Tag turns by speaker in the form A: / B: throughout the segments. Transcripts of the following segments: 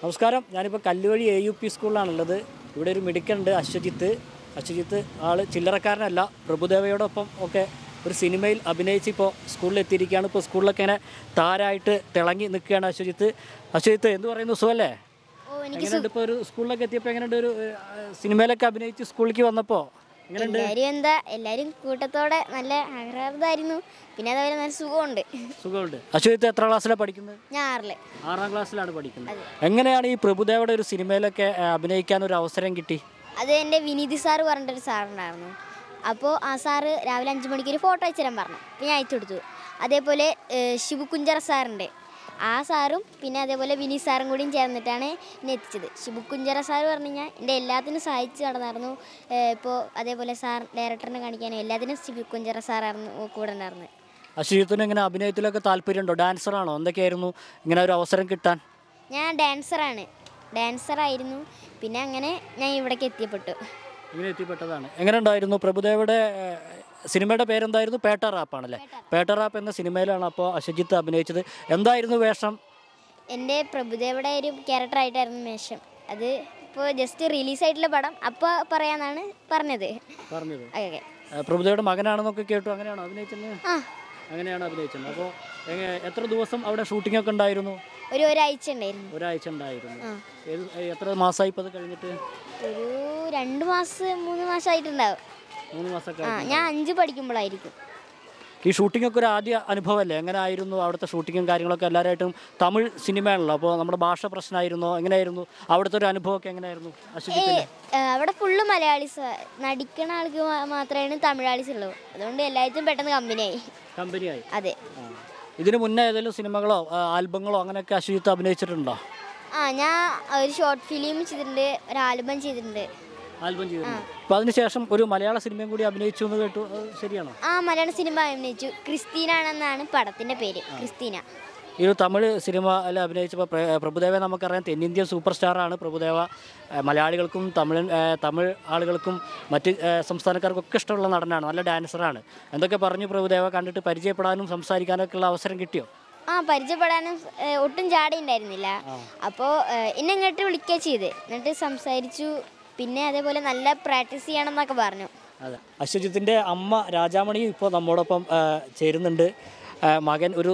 A: നമസ്കാരം. ഞാനിപ്പോൾ Kalluvazhi A U P സ്കൂളിലാണുള്ളത്. ഇവിടെ ഒരു മിടുക്കുണ്ട് അശ്വജിത്ത്. അശ്വജിത്ത് ആൾ ചില്ലറക്കാരനല്ല പ്രഭുദേവയോടൊപ്പം ഒക്കെ ഒരു സിനിമയിൽ അഭിനയിച്ച് ഇപ്പോൾ സ്കൂളിൽ എത്തിയിരിക്കുകയാണ് ഇപ്പോൾ സ്കൂളിലൊക്കെ ഇങ്ങനെ താരായിട്ട് തിളങ്ങി നിൽക്കുകയാണ് അശ്വജിത്ത്. അശ്വജിത്ത് എന്ത് പറയുന്നു? സുഖല്ലേ? എങ്ങനെയുണ്ട് ഇപ്പോൾ ഒരു സ്കൂളിലൊക്കെ എത്തിയപ്പോൾ എങ്ങനെയുണ്ട് ഒരു സിനിമയിലൊക്കെ അഭിനയിച്ച് സ്കൂളിലേക്ക് വന്നപ്പോൾ
B: എല്ലാവരും എന്താ? എല്ലാവരും കൂട്ടത്തോടെ നല്ല ആഗ്രഹമായിരുന്നു പിന്നെ അതുപോലെ നല്ല സുഖമുണ്ട്.
A: സുഖമുണ്ട്. അശ്വജിത്ത് എത്ര ക്ലാസ്സിലാണ് പഠിക്കുന്നത്?
B: ഞാൻ ആറിൽ.
A: ആറാം ക്ലാസ്സിലാണ് പഠിക്കുന്നത്. എങ്ങനെയാണ് ഈ പ്രഭുദേവയുടെ ഒരു സിനിമയിലൊക്കെ അഭിനയിക്കാൻ ഒരു അവസരം കിട്ടി?
B: അത് എന്റെ വിനീതി സാറ് ഒരു സാറുണ്ടായിരുന്നു. അപ്പോൾ ആ സാറ് രാവിലെ അഞ്ച് മണിക്ക് ഒരു ഫോട്ടോ അയച്ചു തരാൻ പറഞ്ഞു. പിന്നെ ഞാൻ അയച്ചു കൊടുത്തു. അതേപോലെ ശിവകുഞ്ചറ സാറിന്റെ സാറുണ്ട്. ആ സാറും പിന്നെ അതേപോലെ വിനി സാറും കൂടിയും ചേർന്നിട്ടാണ് എന്നെ എത്തിച്ചത്. ശിവ കുഞ്ചറ സാറ് പറഞ്ഞു കഴിഞ്ഞാൽ എന്റെ എല്ലാത്തിനും സഹായിച്ച് നടന്നായിരുന്നു. ഇപ്പോൾ അതേപോലെ സാർ ഡയറക്ടറിനെ കാണിക്കാനും എല്ലാത്തിനും ശിവ കുഞ്ചറ സാറായിരുന്നു കൂടെ ഉണ്ടായിരുന്നത്
A: അശ്വജിത്തിന് ഇങ്ങനെ അഭിനയത്തിലൊക്കെ താല്പര്യമുണ്ടോ? ഡാൻസറാണോ? എന്തൊക്കെയായിരുന്നു ഇങ്ങനെ ഒരു അവസരം കിട്ടാൻ?
B: ഞാൻ ഡാൻസറാണ്. ഡാൻസറായിരുന്നു. പിന്നെ അങ്ങനെ ഞാൻ ഇവിടേക്ക് എത്തിയപ്പെട്ടു.
A: ഇങ്ങനെ എത്തിപ്പെട്ടതാണ്. എങ്ങനെ ഉണ്ടായിരുന്നു? പ്രഭുദേവയുടെ സിനിമയുടെ പേരെന്തായിരുന്നു? പേട്ട റാപ്പാണല്ലേ പേട്ട റാപ്പ്. എന്ന സിനിമയിലാണ് അപ്പോൾ അശജിത്ത് അഭിനയിച്ചത്. എന്തായിരുന്നു വേഷം?
B: എന്റെ പ്രഭുദേവയുടെ ഒരു ക്യാരക്ടറായിട്ടായിരുന്നു വേഷം. അത് ഇപ്പോൾ ജസ്റ്റ് റിലീസായിട്ടുള്ള പടം. അപ്പോൾ പറയാന്നാണ് പറഞ്ഞത്.
A: പറഞ്ഞത്.
B: ഓക്കെ
A: പ്രഭുദേവയുടെ മകനാണെന്നൊക്കെ കേട്ടു. അങ്ങനെയാണോ അഭിനയിച്ചത്? അങ്ങനെയാണ് അഭിനയിച്ചത്. അപ്പോൾ എത്ര ദിവസം അവിടെ ഷൂട്ടിംഗ് ഒക്കെ ഉണ്ടായിരുന്നു?
B: ഒരു ഒരാഴ്ച ഉണ്ടായിരുന്നു.
A: ഒരാഴ്ച ഉണ്ടായിരുന്നു. എത്ര മാസമായി ഇപ്പോൾ അത് കഴിഞ്ഞിട്ട്?
B: ഒരു രണ്ട് മാസം മൂന്ന് മാസമായിട്ടുണ്ടാവും
A: മൂന്ന് മാസമൊക്കെ
B: ആ ഞാൻ അഞ്ച് പഠിക്കുമ്പോഴായിരിക്കും.
A: ഈ ഷൂട്ടിംഗ് ഒക്കെ ഒരു ആദ്യ അനുഭവമല്ലേ? എങ്ങനെ ആയിരുന്നു അവിടുത്തെ ഷൂട്ടിങ്ങും കാര്യങ്ങളൊക്കെ? എല്ലാവരായിട്ടും തമിഴ് സിനിമയാണല്ലോ. അപ്പോൾ നമ്മുടെ ഭാഷ പ്രശ്നമായിരുന്നോ? എങ്ങനെയായിരുന്നു? അവിടുത്തെ ഒരു അനുഭവമൊക്കെ എങ്ങനെയായിരുന്നു?
B: അവിടെ ഫുള്ള് മലയാളീസ് നടിക്കുന്ന ആൾക്ക് മാത്രമാണ് മാത്രമേ തമിഴാളീസ് ഉള്ളൂ. അതുകൊണ്ട് എല്ലായിടത്തും പെട്ടെന്ന് കമ്പനിയായി
A: കമ്പനിയായി.
B: അതെ.
A: ഇതിന് മുന്നേ ഏതെങ്കിലും സിനിമകളോ ആൽബങ്ങളോ അങ്ങനെയൊക്കെ അശ്വജിത്ത് അഭിനയിച്ചിട്ടുണ്ടോ?
B: ആ ഞാൻ ഒരു ഷോർട്ട് ഫിലിം ചെയ്തിട്ടുണ്ട് ഒരു ആൽബം ചെയ്തിട്ടുണ്ട്.
A: ആൽബം ചെയ്തിരുന്നു. അപ്പോൾ അതിനുശേഷം ഒരു മലയാള സിനിമയും കൂടി അഭിനയിച്ചു എന്ന് കേട്ടു അത് ശരിയാണോ?
B: ആ മലയാള സിനിമ അഭിനയിച്ചു. ക്രിസ്റ്റീനാണെന്നാണ് പടത്തിന്റെ പേര്. ക്രിസ്റ്റീന.
A: ഈ ഒരു തമിഴ് അല്ല അഭിനയിച്ചപ്പോൾ പ്ര- പ്രഭുദേവ നമുക്കറിയാം. തെന്നിന്ത്യൻ സൂപ്പർ സ്റ്റാറാണ് പ്രഭുദേവ മലയാളികൾക്കും തമിഴ് തമിഴ് ആളുകൾക്കും മറ്റ് സംസ്ഥാനക്കാർക്കും ഒക്കെ ഇഷ്ടമുള്ള നടനാണ്. നല്ല ഡാൻസറാണ്. എന്തൊക്കെ പറഞ്ഞു പ്രഭുദേവ? കണ്ടിട്ട് പരിചയപ്പെടാനും സംസാരിക്കാനൊക്കെ ഉള്ള അവസരം കിട്ടിയോ?
B: ആ പരിചയപ്പെടാനും ഒട്ടും ചാടി ഉണ്ടായിരുന്നില്ല അപ്പോൾ എന്നെ ഇങ്ങോട്ട് വിളിക്കുക ചെയ്ത്? എന്നിട്ട് സംസാരിച്ചു. പിന്നെ അതേപോലെ നല്ല പ്രാക്ടീസ് ചെയ്യണം എന്നൊക്കെ പറഞ്ഞു.
A: അതെ. അശ്വജിത്തിന്റെ അമ്മ രാജാമണിയും ഇപ്പോൾ നമ്മോടൊപ്പം ചേരുന്നുണ്ട്. മകൻ ഒരു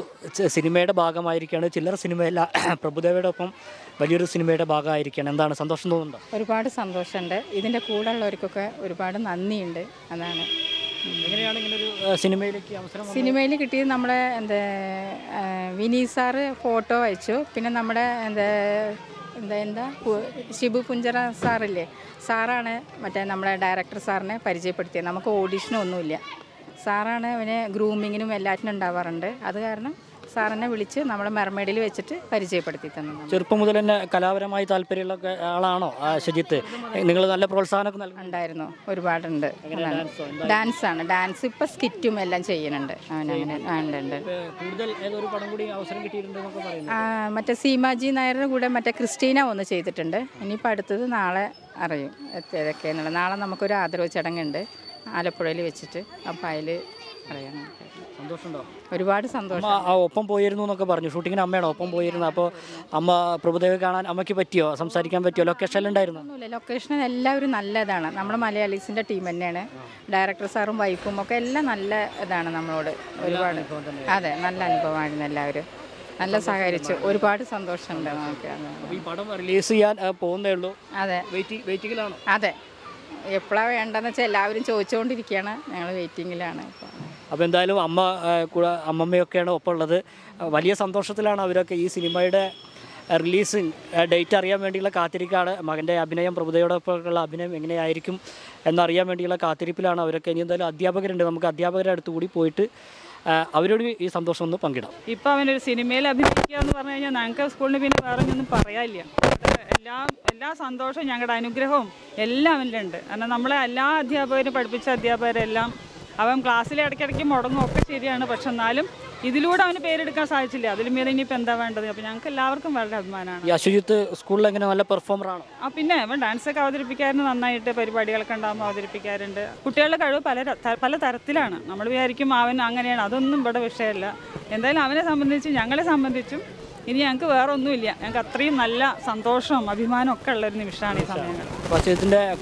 A: സിനിമയുടെ ഭാഗമായിരിക്കുകയാണ് ചില്ലറ സിനിമയല്ല പ്രഭുദേവയുടെ ഒപ്പം വലിയൊരു സിനിമയുടെ ഭാഗമായിരിക്കുകയാണ് എന്താണ് സന്തോഷം തോന്നുന്നുണ്ടോ?
C: ഒരുപാട് സന്തോഷമുണ്ട്. ഇതിന്റെ കൂടെ ഉള്ളവർക്കൊക്കെ ഒരുപാട് നന്ദിയുണ്ട്. അതാണ്.
A: എങ്ങനെയാണ് ഇങ്ങനെ ഒരു സിനിമയിലേക്ക് അവസരം
C: സിനിമയിൽ കിട്ടിയത് നമ്മുടെ എന്താ വിനീത് സാറ് ഫോട്ടോ അയച്ചു. പിന്നെ നമ്മുടെ എന്താ എന്താ എന്താ? ഷിബു പുഞ്ചറ സാറില്ലേ? സാറാണ് മറ്റേ നമ്മുടെ ഡയറക്ടർ സാറിനെ പരിചയപ്പെടുത്തിയത്. നമുക്ക് ഓഡീഷനൊന്നുമില്ല സാറാണ് അവനെ ഗ്രൂമിങ്ങിനും എല്ലാറ്റിനും ഉണ്ടാവാറുണ്ട്. അത് കാരണം സാറിനെ വിളിച്ച് നമ്മൾ മെർമേഡിൽ വെച്ചിട്ട് പരിചയപ്പെടുത്തി തന്നു
A: ചെറുപ്പം മുതൽ തന്നെ കലാപരമായി താല്പര്യമുള്ള ആളാണോ ആ നിങ്ങൾ നല്ല പ്രോത്സാഹനം
C: ഉണ്ടായിരുന്നു. ഒരുപാടുണ്ട്. ഡാൻസ് ആണ്. ഡാൻസ് ഇപ്പം സ്കിറ്റും എല്ലാം ചെയ്യുന്നുണ്ട്. അവനങ്ങനെ ഉണ്ട് മറ്റേ സീമാജി നായരുടെ കൂടെ മറ്റേ ക്രിസ്റ്റീന ഒന്ന് ചെയ്തിട്ടുണ്ട്. ഇനിയിപ്പോൾ അടുത്തത് നാളെ അറിയും എത്തിയതൊക്കെ എന്നുള്ളത്. നാളെ നമുക്കൊരു ആദരവ് ചടങ്ങുണ്ട്. ആലപ്പുഴയിൽ വെച്ചിട്ട്. അപ്പോൾ അതിൽ
A: അറിയാം
C: ഒരുപാട് സന്തോഷം.
A: ആ ഒപ്പം പോയിരുന്നു എന്നൊക്കെ പറഞ്ഞു. ഷൂട്ടിങ്ങിന് അമ്മയാണ് ഒപ്പം പോയിരുന്നത്? അപ്പോൾ അമ്മ പ്രഭുദേവ കാണാൻ അമ്മയ്ക്ക് പറ്റിയോ? സംസാരിക്കാൻ പറ്റിയോ? ലൊക്കേഷനിൽ ഉണ്ടായിരുന്നു?
C: ലൊക്കേഷൻ എല്ലാവരും നല്ലതാണ്. നമ്മുടെ മലയാളീസിന്റെ ടീം തന്നെയാണ്. ഡയറക്ടർ സാറും വൈഫും ഒക്കെ എല്ലാം നല്ല ഇതാണ് നമ്മളോട്. ഒരുപാട് അതെ നല്ല അനുഭവമായിരുന്നു എല്ലാവരും. നല്ല സഹകരിച്ചു. ഒരുപാട് സന്തോഷമുണ്ട് നമുക്ക്.
A: ഈ പടം റിലീസ് ചെയ്യാൻ പോകുന്നേ ഉള്ളൂ.
C: അതെ. അതെ. എപ്പോഴാണ് വേണ്ടതെന്ന് വെച്ചാൽ എല്ലാവരും ചോദിച്ചുകൊണ്ടിരിക്കുകയാണ്. ഞങ്ങൾ വെയിറ്റിങ്ങിലാണ് ഇപ്പോൾ
A: അപ്പോൾ എന്തായാലും അമ്മ കൂടെ അമ്മമ്മയൊക്കെയാണ് ഒപ്പം ഉള്ളത് വലിയ സന്തോഷത്തിലാണ് അവരൊക്കെ ഈ സിനിമയുടെ റിലീസിങ് ഡേറ്റ് അറിയാൻ വേണ്ടിയുള്ള കാത്തിരിക്കാണ്. മകന്റെ അഭിനയം പ്രഭുതയോടൊപ്പമുള്ള അഭിനയം എങ്ങനെയായിരിക്കും എന്നറിയാൻ വേണ്ടിയുള്ള കാത്തിരിപ്പിലാണ് അവരൊക്കെ. ഇനി എന്തായാലും അധ്യാപകരുണ്ട്. നമുക്ക് അധ്യാപകരുടെ അടുത്ത് കൂടി പോയിട്ട് അവരോട് ഈ സന്തോഷം ഒന്ന് പങ്കിടാം.
D: ഇപ്പം അവനൊരു സിനിമയിൽ അഭിനയിക്കുക എന്ന് പറഞ്ഞു കഴിഞ്ഞാൽ ഞങ്ങൾക്ക് സ്കൂളിന് പിന്നെ വേറെ ഒന്നും പറയാനില്ല. എല്ലാ എല്ലാ സന്തോഷവും ഞങ്ങളുടെ അനുഗ്രഹവും എല്ലാം അവനിലുണ്ട്. കാരണം നമ്മളെ എല്ലാ അധ്യാപകരും പഠിപ്പിച്ച അധ്യാപകരെല്ലാം അവൻ ക്ലാസ്സിൽ ഇടയ്ക്കിടയ്ക്ക് മുടങ്ങും ഒക്കെ ശരിയാണ്. പക്ഷെ എന്നാലും ഇതിലൂടെ അവന് പേരെടുക്കാൻ സാധിച്ചില്ല. അതിലും മീതെ ഇനിയിപ്പോൾ എന്താ വേണ്ടത്? അപ്പോൾ ഞങ്ങൾക്ക് എല്ലാവർക്കും വളരെ അഭിമാനമാണ്.
A: ഈ അശ്വജിത്ത് സ്കൂളിൽ എങ്ങനെ നല്ല പെർഫോമറാണോ
D: ആ പിന്നെ അവൻ ഡാൻസൊക്കെ അവതരിപ്പിക്കാറുണ്ട്. നന്നായിട്ട് പരിപാടികളൊക്കെ ഉണ്ടാകുമ്പോൾ അവതരിപ്പിക്കാറുണ്ട്. കുട്ടികളുടെ കഴിവ് പല പല തരത്തിലാണ്. നമ്മൾ വിചാരിക്കും അവൻ അങ്ങനെയാണ്. അതൊന്നും ഇവിടെ വിഷയമല്ല. എന്തായാലും അവനെ സംബന്ധിച്ച് ഞങ്ങളെ സംബന്ധിച്ചും ഇനി ഞങ്ങൾക്ക് വേറെ ഒന്നുമില്ല ഞങ്ങൾക്ക് അത്രയും നല്ല സന്തോഷവും അഭിമാനവും ഒക്കെ ഉള്ള ഒരു നിമിഷമാണ് ഈ സമയങ്ങൾ.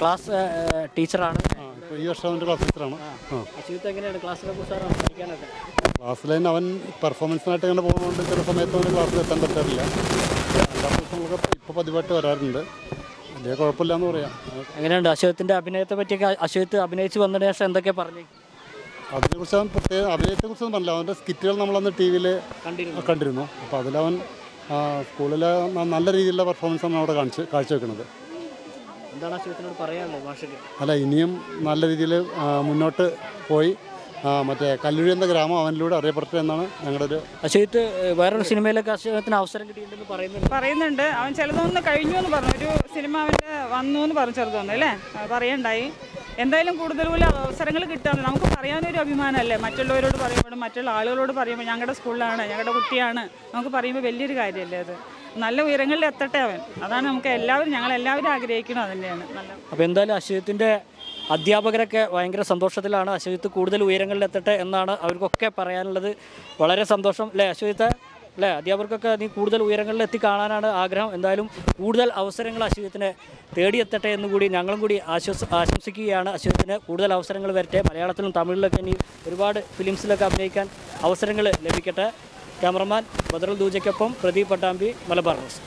A: ക്ലാസ് ടീച്ചറാണ്
E: ഈ വർഷം അവന്റെ ക്ലാസ് ടീച്ചറാണ്
A: എങ്ങനെയാണ്? ക്ലാസ്സിലെ പഠിക്കാനൊക്കെ?
E: ക്ലാസ്സിൽ തന്നെ അവൻ പെർഫോമൻസിനായിട്ട് ഇങ്ങനെ പോകുന്നുണ്ട് ചില സമയത്ത് അവന് ക്ലാസ്സിൽ എത്താൻ പറ്റാറില്ല. എല്ലാ ദിവസങ്ങളൊക്കെ ഇപ്പോൾ പതിവായിട്ട് വരാറുണ്ട്. വലിയ കുഴപ്പമില്ല എന്ന് പറയാം.
A: എങ്ങനെയുണ്ട്? അശോകത്തിന്റെ അഭിനയത്തെ പറ്റിയൊക്കെ അശോകത്ത് അഭിനയിച്ച് വന്നതിന് ശേഷം എന്തൊക്കെ പറഞ്ഞു?
E: അതിനെക്കുറിച്ച് അവൻ പ്രത്യേക അഭിനയത്തെക്കുറിച്ചൊന്നും പറഞ്ഞില്ല. അവന്റെ സ്കിറ്റുകൾ നമ്മളന്ന് ടി വിയിൽ
A: കണ്ടിരുന്നു.
E: അപ്പോൾ അതിലവൻ സ്കൂളിൽ സ്കൂളിലെ നല്ല രീതിയിലുള്ള പെർഫോമൻസ് പെർഫോമൻസാണ് അവിടെ കാണിച്ച് കാഴ്ചവെക്കുന്നത്
A: എന്താണ് അശ്വത്തിനോട് പറയാനുള്ളത് ഭാഷയ്ക്ക്?
E: അല്ല ഇനിയും നല്ല രീതിയിൽ മുന്നോട്ട് പോയി. മറ്റേ കല്ലുഴി എന്ന ഗ്രാമം അവനിലൂടെ അറിയപ്പെട്ടു എന്നാണ് ഞങ്ങളുടെ ഒരു
A: അശ്വത്ത് ഏഹ്, വേറൊരു സിനിമയിലൊക്കെ അശ്വത്തിന് അവസരം കിട്ടിയിട്ടുണ്ടെന്ന് പറയുന്നുണ്ട്.
D: പറയുന്നുണ്ട്. അവൻ ചിലതൊന്ന് കഴിഞ്ഞു എന്ന് പറഞ്ഞു. ഒരു സിനിമ അവന്റെ വന്നു എന്ന് പറഞ്ഞു ചെറുതൊന്ന് അല്ലേ? പറയണ്ടായി. എന്തായാലും കൂടുതൽ കൂടുതൽ അവസരങ്ങൾ കിട്ടാൻ നമുക്ക് പറയാനൊരു അഭിമാനമല്ലേ? മറ്റുള്ളവരോട് പറയുമ്പോഴും മറ്റുള്ള ആളുകളോട് പറയുമ്പോൾ ഞങ്ങളുടെ സ്കൂളിലാണ് ഞങ്ങളുടെ കുട്ടിയാണ് നമുക്ക് പറയുമ്പോൾ വലിയൊരു കാര്യമല്ലേ അത്? നല്ല ഉയരങ്ങളിൽ എത്തട്ടെ അവൻ. അതാണ് നമുക്ക് എല്ലാവരും ഞങ്ങൾ എല്ലാവരും അതിന്റെയാണ്. നല്ല
A: അപ്പോൾ എന്തായാലും അശ്വതിന്റെ അധ്യാപകരൊക്കെ ഭയങ്കര സന്തോഷത്തിലാണ് അശ്വതി കൂടുതൽ ഉയരങ്ങളിൽ എത്തട്ടെ എന്നാണ് അവർക്കൊക്കെ പറയാനുള്ളത്. വളരെ സന്തോഷം അല്ലേ അശ്വത്ത് അല്ലേ? അധ്യാപകർക്കൊക്കെ നീ കൂടുതൽ ഉയരങ്ങളിൽ എത്തി കാണാനാണ് ആഗ്രഹം. എന്തായാലും കൂടുതൽ അവസരങ്ങൾ അശ്വതിനെ തേടിയെത്തട്ടെ എന്ന് കൂടി ഞങ്ങളും കൂടി ആശ്വസ ആശംസിക്കുകയാണ്. അശ്വതിന് കൂടുതൽ അവസരങ്ങൾ വരട്ടെ. മലയാളത്തിലും തമിഴിലൊക്കെ ഇനി ഒരുപാട് ഫിലിംസിലൊക്കെ അഭിനയിക്കാൻ അവസരങ്ങൾ ലഭിക്കട്ടെ. ക്യാമറമാൻ ബദറുൽ ദൂജയ്ക്കൊപ്പം പ്രദീപ് പട്ടാമ്പി മലബാർ ന്യൂസ്.